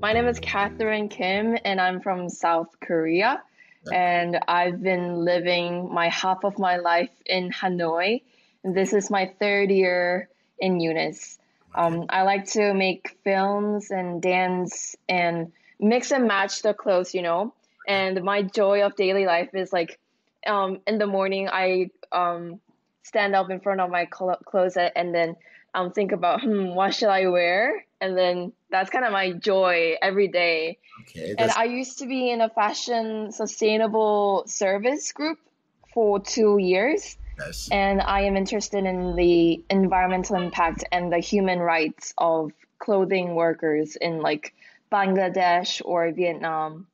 My name is Katherine Kim, and I'm from South Korea. And I've been living my half of my life in Hanoi. And this is my third year in UNIS. Um, I like to make films and dance and mix and match the clothes, you know. And my joy of daily life is like um, in the morning, I um, stand up in front of my clo- closet and then um, think about, hmm, what should I wear? And then that's kind of my joy every day. Okay. And I used to be in a fashion sustainable service group for two years. yes. And I am interested in the environmental impact and the human rights of clothing workers in like Bangladesh or Vietnam.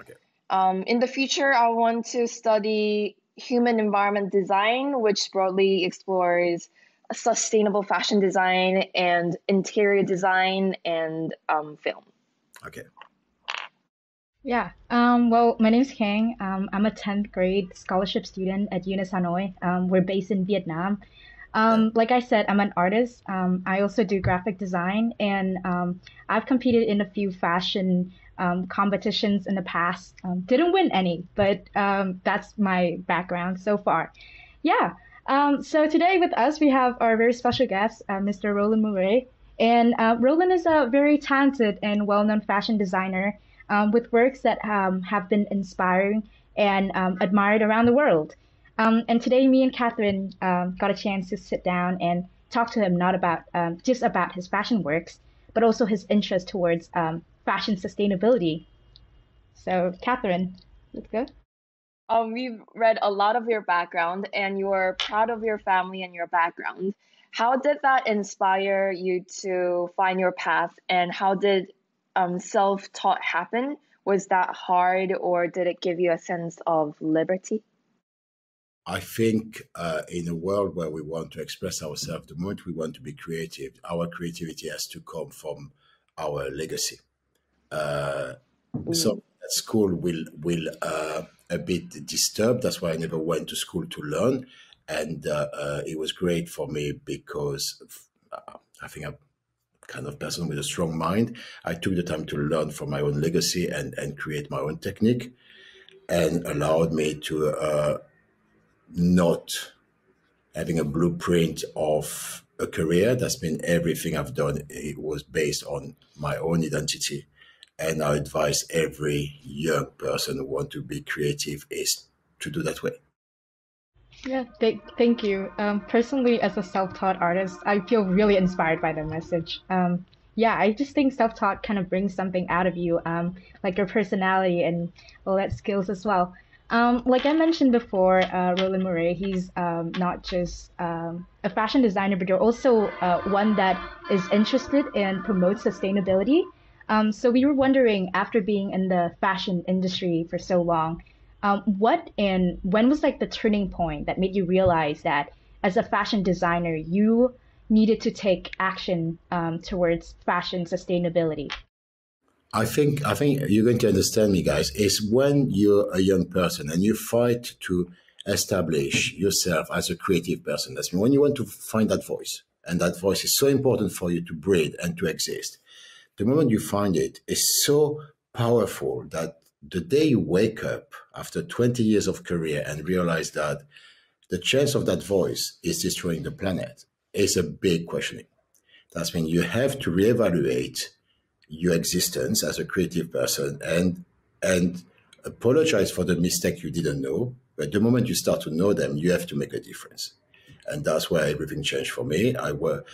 Okay. Um, in the future, I want to study human environment design, which broadly explores sustainable fashion design and interior design and um, film. Okay. Yeah. Um, well, my name's Khanh. Um, I'm a 10th grade scholarship student at UNIS Hanoi. Um, we're based in Vietnam. Um, like I said, I'm an artist. Um, I also do graphic design, and um, I've competed in a few fashion um, competitions in the past. Um, didn't win any, but um, that's my background so far. Yeah. Um, so today with us, we have our very special guest, uh, Mr. Roland Mouret. And uh, Roland is a very talented and well-known fashion designer um, with works that um, have been inspiring and um, admired around the world. Um, and today, me and Katherine um, got a chance to sit down and talk to him not about just about his fashion works, but also his interest towards fashion sustainability. So, Katherine, let's go. Um, we've read a lot of your background and you're proud of your family and your background. How did that inspire you to find your path and how did um, self taught happen? Was that hard or did it give you a sense of liberty? I think uh, in a world where we want to express ourselves, the moment we want to be creative, our creativity has to come from our legacy. Uh, so at school will will uh, a bit disturbed. That's why I never went to school to learn, and uh, uh, it was great for me because uh, I think I'm kind of person with a strong mind. I took the time to learn from my own legacy and and create my own technique, and allowed me to uh, not having a blueprint of a career. That's been everything I've done. It was based on my own identity. And I advise every young person who want to be creative is to do that way. Yeah, th- thank you. Um, personally, as a self-taught artist, I feel really inspired by the message. Um, yeah, I just think self-taught kind of brings something out of you, um, like your personality and all that skills as well. Um, like I mentioned before, uh, Roland Mouret, he's um, not just um, a fashion designer, but you're also uh, one that is interested and promotes sustainability. Um, so we were wondering, after being in the fashion industry for so long, um, what and when was like the turning point that made you realize that as a fashion designer, you needed to take action um, towards fashion sustainability? I think I think you're going to understand me, guys. It's when you're a young person and you fight to establish yourself as a creative person. That's when you want to find that voice, and that voice is so important for you to breathe and to exist. The moment you find it is so powerful that the day you wake up after 20 years of career and realize that the chance of that voice is destroying the planet is a big questioning. That's when you have to reevaluate your existence as a creative person and and apologize for the mistake you didn't know. But the moment you start to know them, you have to make a difference. And that's where everything changed for me. I were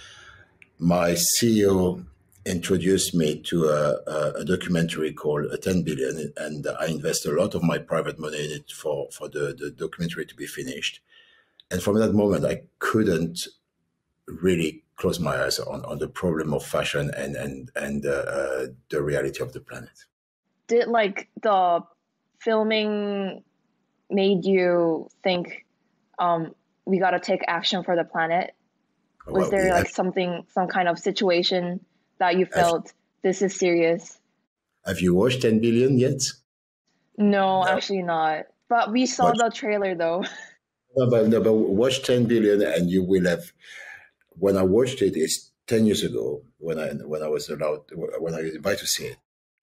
my CEO introduced me to a, a, a documentary called a 10 billion and I invest a lot of my private money in it for, for the, the documentary to be finished. And from that moment, I couldn't really close my eyes on, on the problem of fashion and and and uh, uh, the reality of the planet. Did like the filming made you think um, we got to take action for the planet? Was Well, there yeah, like something, some kind of situation that you felt this is serious? have you watched 10 billion yet? No, No. actually not. But we saw Watch- the trailer though. No, but, no, but watch 10 billion and you will have. When I watched it, it's ten years ago when I when I was allowed when I was invited to see it,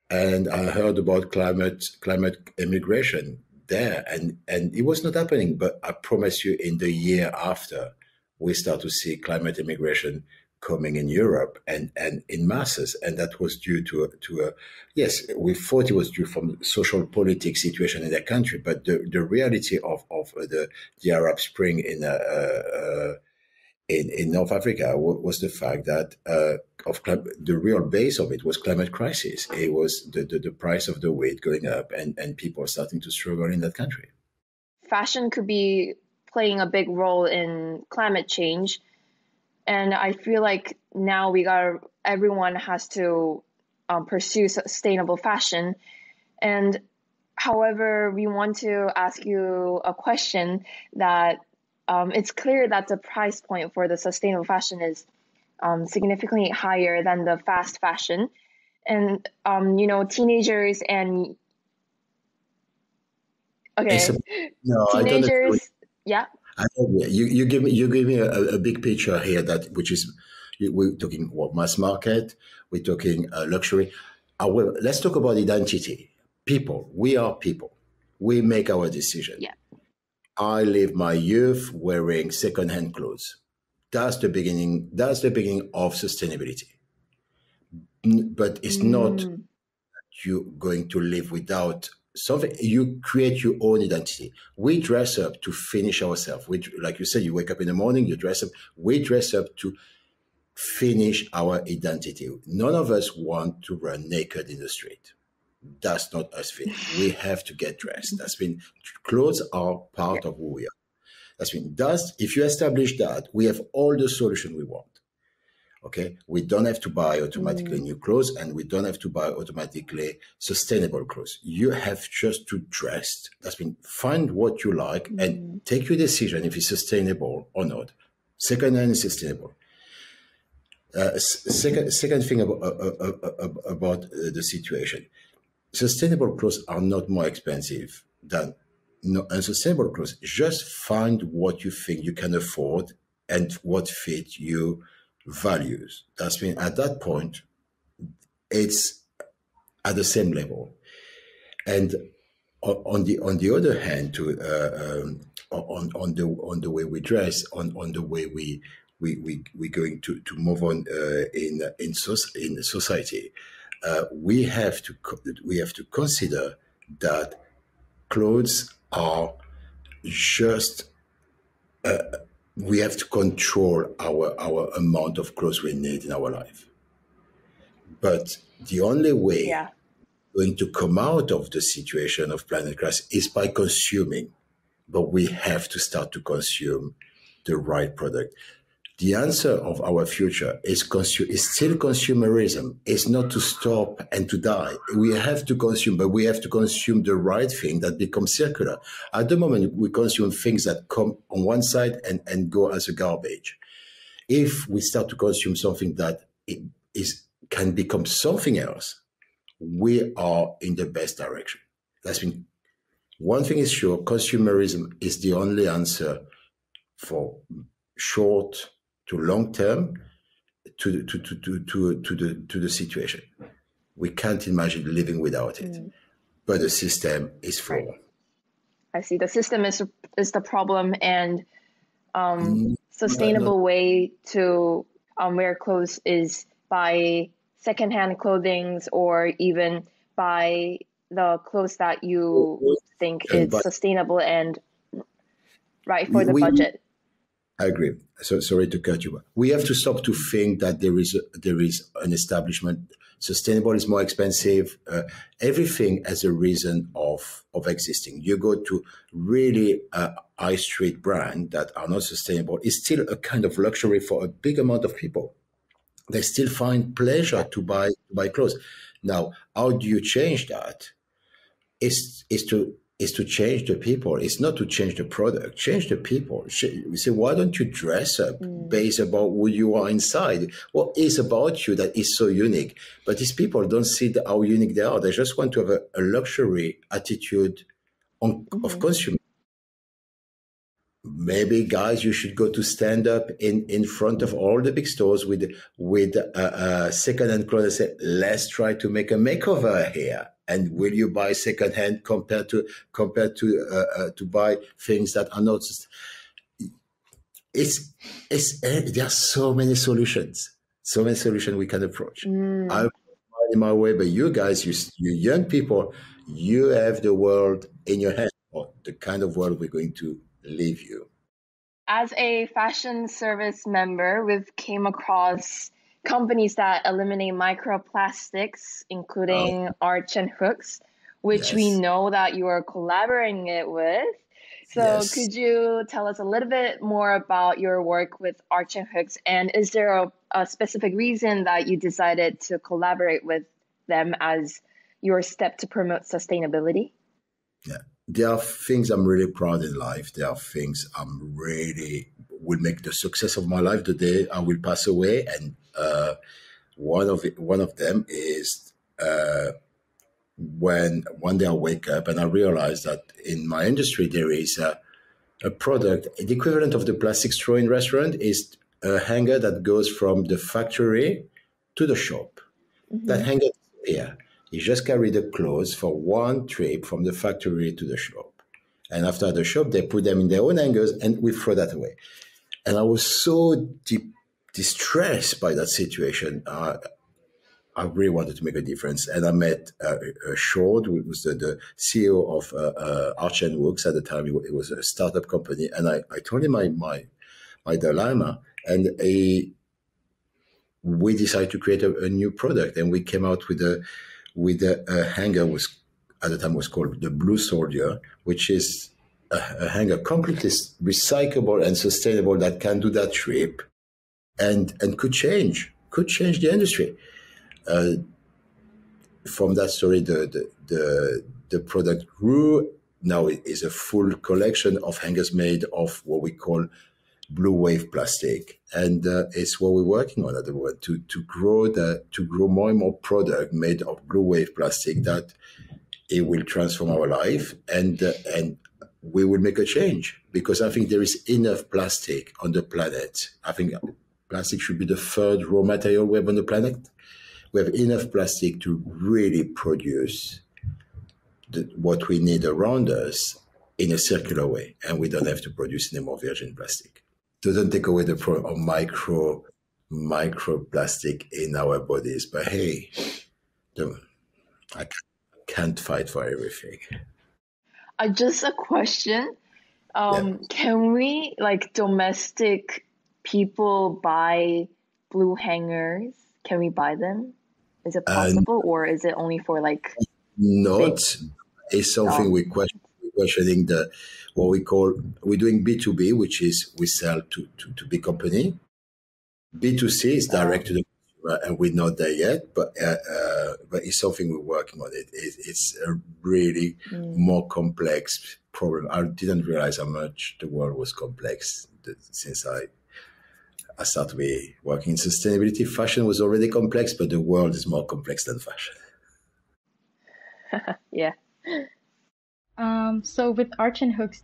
and I heard about climate climate immigration there, and and it was not happening. But I promise you, in the year after, we start to see climate immigration coming in Europe and, and in masses. And that was due to, a, to a, yes, we thought it was due from social politics situation in that country, but the, the reality of, of the, the Arab Spring in, uh, uh, in, in North Africa was the fact that uh, of the real base of it was climate crisis. It was the, the, the price of the wheat going up and, and people starting to struggle in that country. Fashion could be playing a big role in climate change and I feel like now we got everyone has to um, pursue sustainable fashion. And however, we want to ask you a question that um, it's clear that the price point for the sustainable fashion is um, significantly higher than the fast fashion. And, um, you know, teenagers and okay, no, teenagers, yeah. I you, you give me you give me a, a, big picture here that which is we're talking what mass market, we're talking uh, luxury. Our, let's talk about identity. People, we are people. We make our decision. Yeah. I live my youth wearing secondhand clothes. That's the beginning. That's the beginning of sustainability. But it's mm. not you going to live without something you create your own identity. We dress up to finish ourselves. We like you said you wake up in the morning you dress up. We dress up to finish our identity. None of us want to run naked in the street. That's not us finish we have to get dressed. That's been clothes are part of who we are. That's been if you establish that we have all the solution we want Okay, we don't have to buy automatically mm. new clothes, and we don't have to buy automatically sustainable clothes. You have just to dress. That's been find what you like mm. and take your decision if it's sustainable or not. Second hand is sustainable. Uh, second, second thing about, uh, uh, uh, uh about uh, the situation, sustainable clothes are not more expensive than no, unsustainable clothes. Just find what you think you can afford and what fit you values. That's been at that point, it's at the same level. And on the on the other hand, to uh, um, on on the on the way we dress, on on the way we we we we're going to to move on uh, in in so, in society, uh, we have to we have to consider that clothes are just uh, we have to control our our amount of clothes we need in our life. But the only way yeah. going to come out of the situation of planet crisis is by consuming. But we have to start to consume the right product the answer of our future is, consu- is still consumerism. It's not to stop and to die. We have to consume, but we have to consume the right thing that becomes circular. At the moment, we consume things that come on one side and, and go as a garbage. If we start to consume something that is can become something else, we are in the best direction. That's been one thing is sure: consumerism is the only answer for short to long term to, to, to, to, to, to, the, to the situation. We can't imagine living without it. Mm. But the system is flawed. Right. I see. The system is is the problem, and um, mm, sustainable way to um, wear clothes is by secondhand clothing or even by the clothes that you think is sustainable and right for we, the budget. I agree. So sorry to cut you. We have to stop to think that there is a, there is an establishment. Sustainable is more expensive. Uh, everything has a reason of of existing. You go to really uh, high street brand that are not sustainable. It's still a kind of luxury for a big amount of people. They still find pleasure to buy to buy clothes. Now, how do you change that? Is is to is to change the people. It's not to change the product. Change the people. We say, why don't you dress up mm. based about who you are inside? What is about you that is so unique? But these people don't see the, how unique they are. They just want to have a, a luxury attitude on, mm-hmm. of consumer. Maybe guys you should go to stand up in in front of all the big stores with with a, a second hand clothes and say let's try to make a makeover here. And will you buy second hand compared to compared to uh, uh, to buy things that are not it's it's eh, there are so many solutions so many solutions we can approach. Mm. i'm in my way but you guys you you young people you have the world in your hand or the kind of world we're going to leave you? As a fashion service member, we've came across companies that eliminate microplastics, including oh. Arch and Hooks, which yes. we know that you are collaborating it with. So yes. could you tell us a little bit more about your work with Arch and Hooks and is there a, a specific reason that you decided to collaborate with them as your step to promote sustainability? Yeah there are things I'm really proud in life. There are things I'm really will make the success of my life the day I will pass away. And uh, one of it, one of them is uh, when one day I wake up and I realize that in my industry there is a, a product, the equivalent of the plastic straw in restaurant is a hanger that goes from the factory to the shop. Mm-hmm. That hanger here he just carry the clothes for one trip from the factory to the shop. And after the shop, they put them in their own hangers and we throw that away. And I was so deep, distressed by that situation. Uh, I really wanted to make a difference. And I met uh, uh, Short, who was the, the CEO of uh, uh, Arch and Hooks at the time. It was a startup company. And I, I told him my, my, my dilemma. And we decided to create a, a new product. And we came out with a, with a, a hanger was at the time was called the Blue Soldier, which is a, a, hanger completely recyclable and sustainable that can do that trip, and and could change could change the industry. Uh, from that story, the, the the the product grew. Now it is a full collection of hangers made of what we call blue wave plastic, and uh, it's what we're working on at the moment to to grow the to grow more and more product made of blue wave plastic that it will transform our life and uh, and we will make a change because I think there is enough plastic on the planet. I think plastic should be the third raw material we have on the planet. We have enough plastic to really produce the, what we need around us in a circular way, and we don't have to produce any more virgin plastic doesn't take away the problem of micro microplastic in our bodies. But hey, the, I can't fight for everything. Uh, just a question. Um, yeah. Can we, like domestic people, buy blue hangers? Can we buy them? Is it possible, or is it only for like? Not. It's something we question questioning the what we call we're doing B2B, which is we sell to, to, to big company. B2C is direct to the consumer, and we're not there yet, but uh, uh, but it's something we're working on. It, it it's a really mm. more complex problem. I didn't realize how much the world was complex since I I started working in sustainability. Fashion was already complex, but the world is more complex than fashion. yeah. Um, so with Arch and Hooks,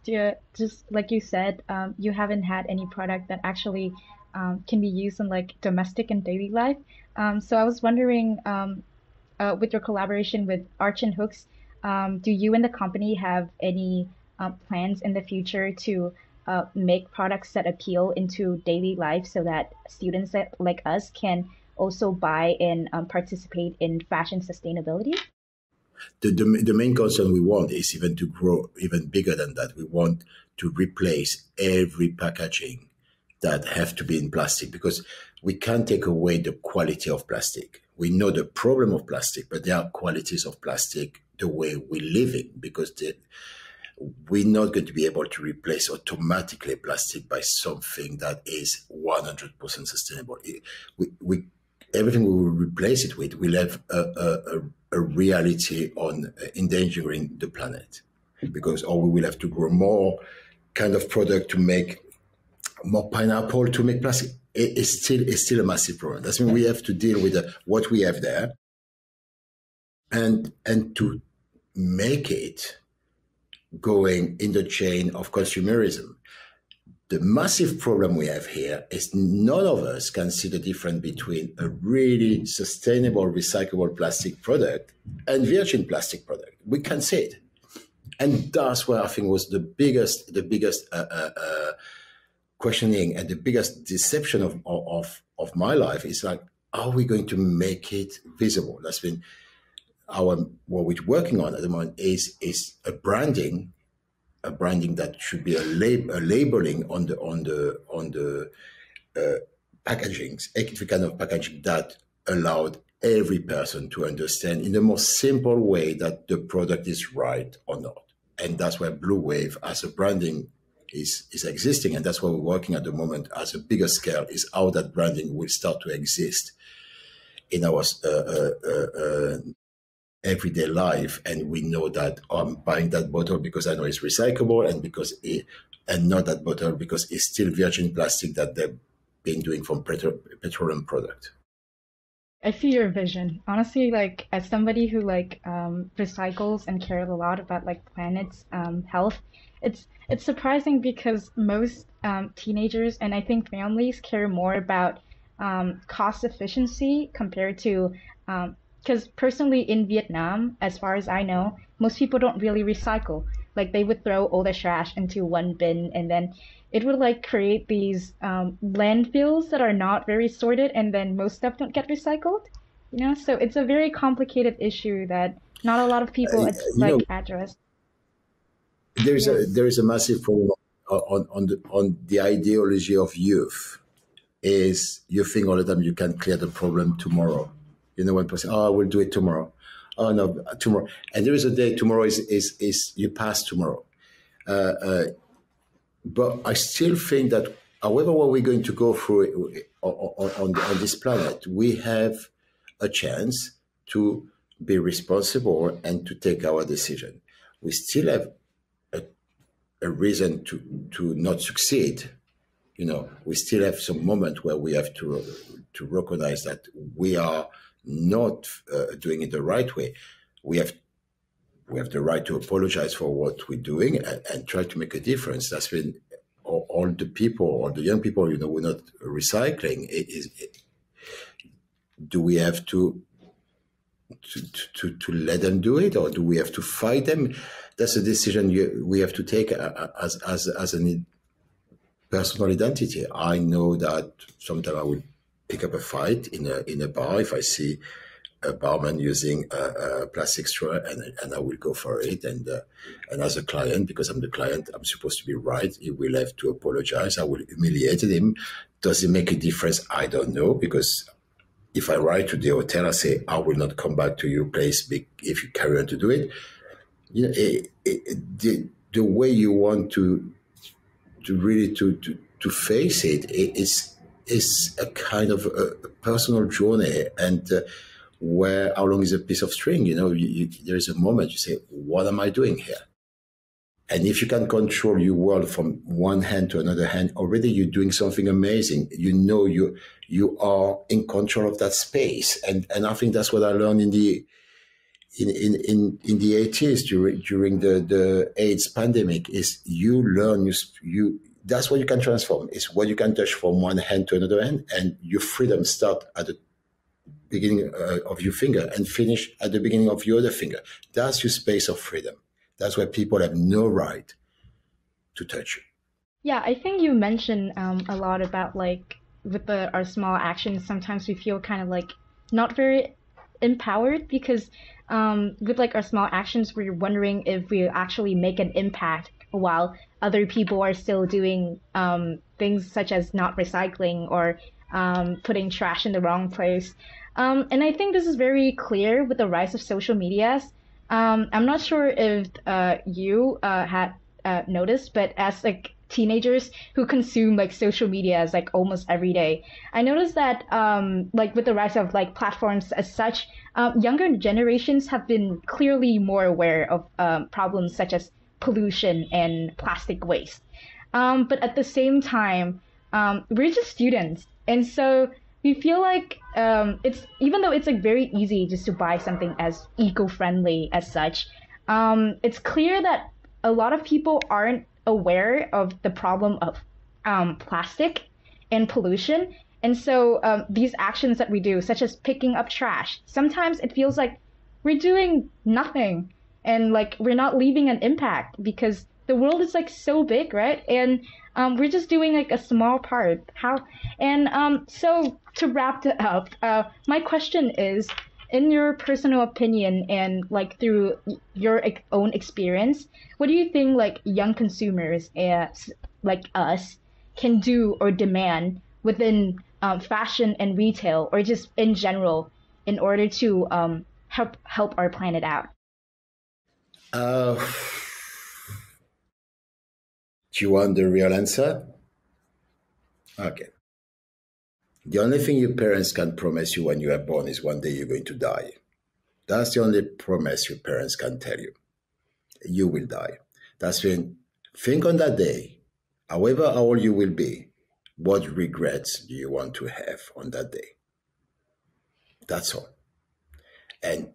just like you said, um, you haven't had any product that actually um, can be used in like domestic and daily life. Um, so I was wondering, um, uh, with your collaboration with Arch and Hooks, um, do you and the company have any uh, plans in the future to uh, make products that appeal into daily life so that students that, like us can also buy and participate in fashion sustainability? The, the, the main concern we want is even to grow even bigger than that. We want to replace every packaging that have to be in plastic because we can't take away the quality of plastic. We know the problem of plastic, but there are qualities of plastic the way we live in because the, we're not going to be able to replace automatically plastic by something that is 100% sustainable. We, we, everything we will replace it with will have a, a, a reality on uh, endangering the planet. Because or we will have to grow more kind of product to make more pineapple to make plastic. It, it's still it's still a massive problem. That's mean we have to deal with the, what we have there. And and to make it going in the chain of consumerism the massive problem we have here is none of us can see the difference between a really sustainable recyclable plastic product and virgin plastic product. We can see it. And that's where I think was the biggest, the biggest uh, uh, uh, questioning and the biggest deception of, of, of my life is like, are we going to make it visible? That's been our what we're working on at the moment is is a branding a branding that should be a, lab, a labeling on the on the on the uh, packagings, any kind of packaging that allowed every person to understand in the most simple way that the product is right or not. And that's where Blue Wave as a branding is is existing, and that's why we're working at the moment as a bigger scale is how that branding will start to exist in our uh, uh, uh, uh everyday life and we know that I'm buying that bottle because I know it's recyclable and because it, and not that bottle because it's still virgin plastic that they've been doing from petro- petroleum product. I see your vision. Honestly, like as somebody who like um, recycles and cares a lot about like planet's um, health, it's it's surprising because most um, teenagers and I think families care more about um, cost efficiency compared to um, because personally in Vietnam, as far as I know, most people don't really recycle. Like they would throw all the trash into one bin and then it would like create these um, landfills that are not very sorted and then most stuff don't get recycled. You know, so it's a very complicated issue that not a lot of people uh, like know, address. There is yes. a there is a massive problem on on the on the ideology of youth. Is you think all the time you can clear the problem tomorrow you know, people say, "Oh, I will do it tomorrow." Oh no, tomorrow. And there is a day. Tomorrow is is is you pass tomorrow. Uh, uh, but I still think that, however, what we're going to go through on, on, on this planet, we have a chance to be responsible and to take our decision. We still have a, a reason to to not succeed. You know, we still have some moment where we have to to recognize that we are not uh, doing it the right way, we have we have the right to apologize for what we're doing and, and try to make a difference. That's been all, all, the people, all the young people, you know, we're not recycling. It is, it, do we have to, to to to let them do it, or do we have to fight them? That's a decision you, we have to take uh, as as as a personal identity. I know that sometimes I will pick up a fight in a in a bar if I see a barman using a, a plastic straw, and and I will go for it. And uh, and as a client, because I'm the client, I'm supposed to be right. He will have to apologize. I will humiliate him. Does it make a difference? I don't know because if I write to the hotel, I say I will not come back to your place if you carry on to do it. You know, it, it, the the way you want to to really to to, to face it is is a kind of a, personal journey and uh, where how long is a piece of string you know? You, you, there is a moment you say what am i doing here? And if you can control your world from one hand to another hand already you're doing something amazing. You know you you are in control of that space. And and i think that's what i learned in the in, in, in, in the 80s during, during the, the AIDS pandemic is you learn, you, you, that's what you can transform. It's what you can touch from one hand to another hand, and your freedom start at the beginning uh, of your finger and finish at the beginning of your other finger. That's your space of freedom. That's where people have no right to touch you. Yeah, I think you mentioned um, a lot about like with the our small actions. Sometimes we feel kind of like not very empowered because um, with like our small actions, we're wondering if we actually make an impact while other people are still doing um, things such as not recycling or um, putting trash in the wrong place. Um, and I think this is very clear with the rise of social medias. Um, I'm not sure if uh, you uh, had uh, noticed, but as like teenagers who consume like social media like almost every day, I noticed that um, like with the rise of like platforms as such, um, younger generations have been clearly more aware of problems such as pollution and plastic waste. Um, but at the same time, um, we're just students, and so we feel like um, it's even though it's like very easy just to buy something as eco-friendly as such. Um, it's clear that a lot of people aren't aware of the problem of um, plastic and pollution. And so um, these actions that we do, such as picking up trash, sometimes it feels like we're doing nothing and like we're not leaving an impact because the world is like so big, right? And um, we're just doing like a small part. How and um, so to wrap it up, uh, my question is, in your personal opinion and like through your own experience, what do you think like young consumers as like us can do or demand within um, fashion and retail or just in general in order to um, help help our planet out? Uh, do you want the real answer? Okay. The only thing your parents can promise you when you are born is one day you're going to die. That's the only promise your parents can tell you. You will die. That's when, think on that day, however old you will be, what regrets do you want to have on that day? That's all. And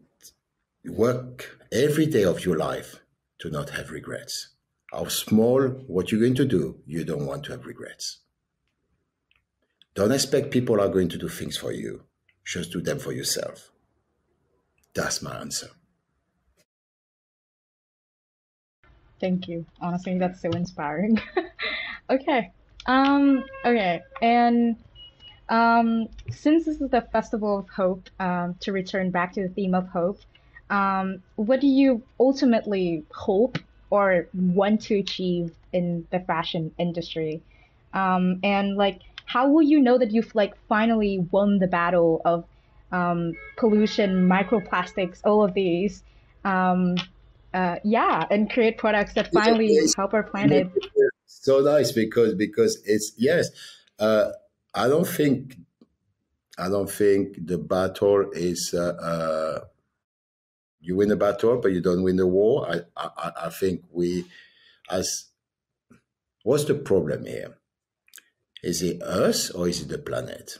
work every day of your life to not have regrets. How small, what you're going to do, you don't want to have regrets. Don't expect people are going to do things for you. Just do them for yourself. That's my answer. Thank you. Honestly, that's so inspiring. okay. Um, okay. And um, since this is the Festival of Hope, um, to return back to the theme of hope, um, what do you ultimately hope or want to achieve in the fashion industry? Um, and like, how will you know that you've like finally won the battle of um, pollution, microplastics, all of these? Um, uh, yeah, and create products that finally help our planet. So nice because because it's yes. Uh, I don't think I don't think the battle is uh, uh you win the battle, but you don't win the war. I, I, I think we, as, what's the problem here? Is it us or is it the planet?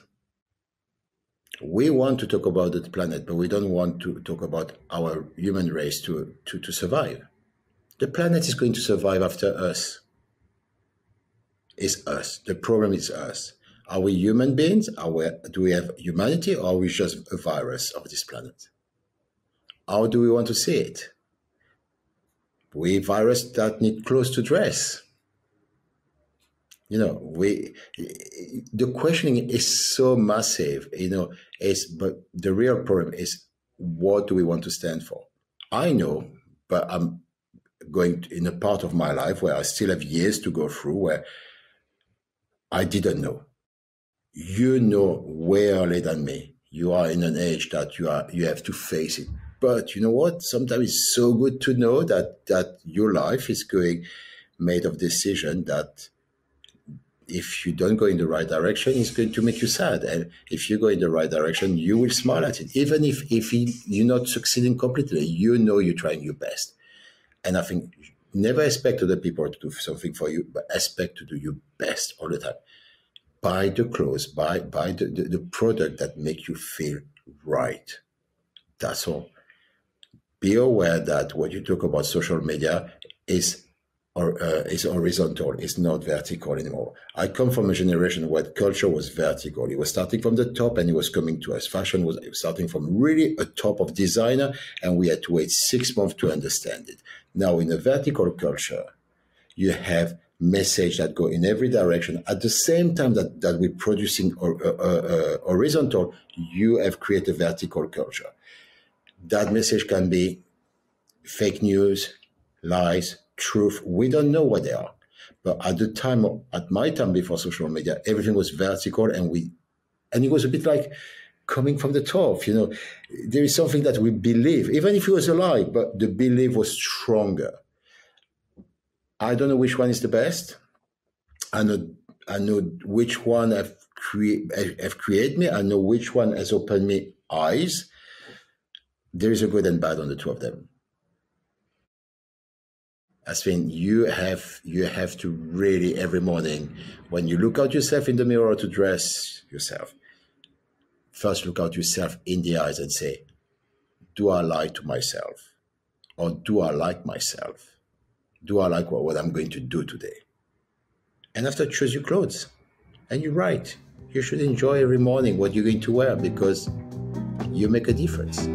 We want to talk about the planet, but we don't want to talk about our human race to, to, to survive. The planet is going to survive after us. It's us. The problem is us. Are we human beings? Are we, do we have humanity or are we just a virus of this planet? How do we want to see it? We virus that need clothes to dress. You know, we the questioning is so massive. You know, is but the real problem is what do we want to stand for? I know, but I'm going in a part of my life where I still have years to go through where I didn't know. You know way earlier than me. You are in an age that you are you have to face it but you know what? Sometimes it's so good to know that that your life is going made of decision that if you don't go in the right direction, it's going to make you sad. And if you go in the right direction, you will smile at it. Even if, if you're not succeeding completely, you know you're trying your best. And I think never expect other people to do something for you, but expect to do your best all the time. Buy the clothes, buy, buy the, the, the product that make you feel right. That's all be aware that what you talk about social media is or uh, is horizontal, it's not vertical anymore. I come from a generation where culture was vertical. It was starting from the top and it was coming to us. Fashion was starting from really a top of designer, and we had to wait six months to understand it. Now, in a vertical culture, you have message that go in every direction. At the same time that, that we're producing or, uh, uh, uh horizontal, you have created vertical culture that message can be fake news, lies, truth. We don't know what they are. But at the time, at my time before social media, everything was vertical and we, and it was a bit like coming from the top. You know, there is something that we believe, even if it was a lie, but the belief was stronger. I don't know which one is the best. I know, I know which one have, crea- have created me. I know which one has opened me eyes there is a good and bad on the two of them. As mean you have you have to really every morning when you look at yourself in the mirror to dress yourself, first look at yourself in the eyes and say, Do I lie to myself? Or do I like myself? Do I like what, what I'm going to do today? And after, choose your clothes. And you're right. You should enjoy every morning what you're going to wear because you make a difference.